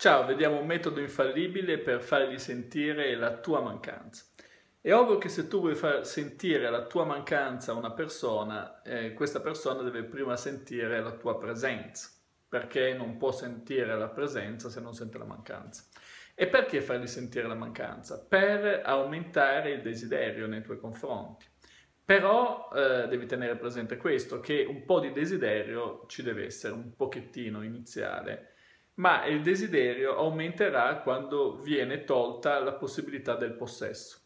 Ciao, vediamo un metodo infallibile per fargli sentire la tua mancanza. È ovvio che se tu vuoi far sentire la tua mancanza a una persona, eh, questa persona deve prima sentire la tua presenza, perché non può sentire la presenza se non sente la mancanza. E perché fargli sentire la mancanza? Per aumentare il desiderio nei tuoi confronti. Però eh, devi tenere presente questo, che un po' di desiderio ci deve essere, un pochettino iniziale, ma il desiderio aumenterà quando viene tolta la possibilità del possesso.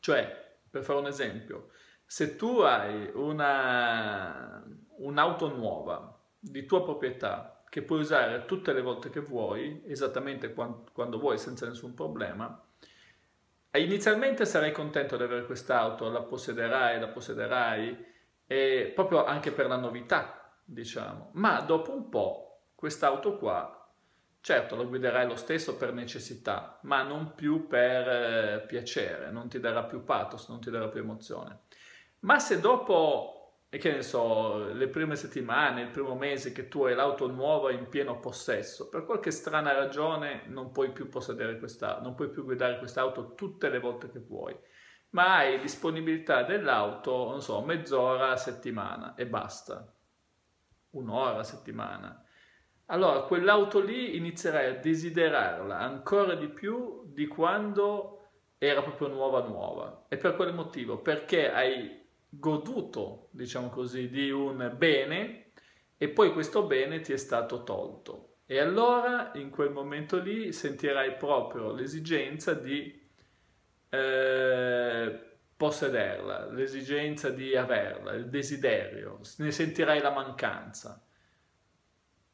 Cioè, per fare un esempio, se tu hai una, un'auto nuova di tua proprietà che puoi usare tutte le volte che vuoi, esattamente quando, quando vuoi senza nessun problema, inizialmente sarai contento di avere quest'auto, la possederai, la possederai, proprio anche per la novità, diciamo, ma dopo un po' quest'auto qua Certo, lo guiderai lo stesso per necessità, ma non più per eh, piacere, non ti darà più pathos, non ti darà più emozione. Ma se dopo, che ne so, le prime settimane, il primo mese che tu hai l'auto nuova in pieno possesso, per qualche strana ragione non puoi più possedere questa, non puoi più guidare quest'auto tutte le volte che vuoi, ma hai disponibilità dell'auto, non so, mezz'ora a settimana e basta, un'ora a settimana allora quell'auto lì inizierai a desiderarla ancora di più di quando era proprio nuova nuova. E per quale motivo? Perché hai goduto, diciamo così, di un bene e poi questo bene ti è stato tolto. E allora in quel momento lì sentirai proprio l'esigenza di eh, possederla, l'esigenza di averla, il desiderio, ne sentirai la mancanza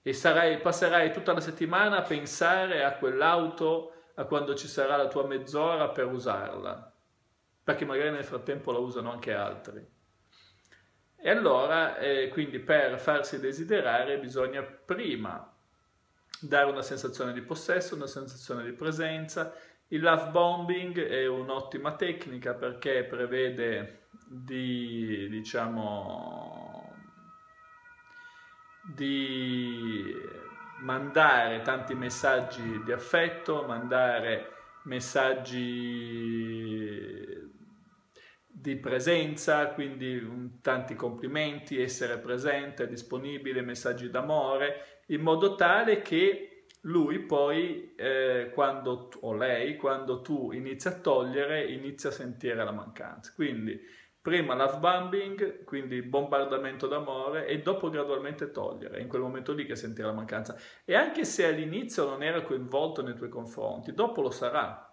e sarai, passerai tutta la settimana a pensare a quell'auto a quando ci sarà la tua mezz'ora per usarla, perché magari nel frattempo la usano anche altri. E allora, eh, quindi per farsi desiderare bisogna prima dare una sensazione di possesso, una sensazione di presenza. Il love bombing è un'ottima tecnica perché prevede di, diciamo, di mandare tanti messaggi di affetto, mandare messaggi di presenza, quindi tanti complimenti, essere presente, disponibile, messaggi d'amore, in modo tale che lui poi, eh, quando, o lei, quando tu inizi a togliere, inizia a sentire la mancanza. Quindi prima love bombing, quindi bombardamento d'amore e dopo gradualmente togliere, in quel momento lì che sentirà la mancanza. E anche se all'inizio non era coinvolto nei tuoi confronti, dopo lo sarà,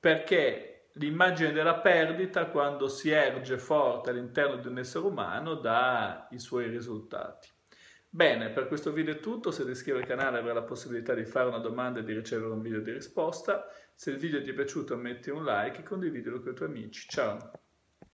perché l'immagine della perdita quando si erge forte all'interno di un essere umano dà i suoi risultati. Bene, per questo video è tutto, se ti iscrivi al canale avrai la possibilità di fare una domanda e di ricevere un video di risposta. Se il video ti è piaciuto metti un like e condividilo con i tuoi amici. Ciao!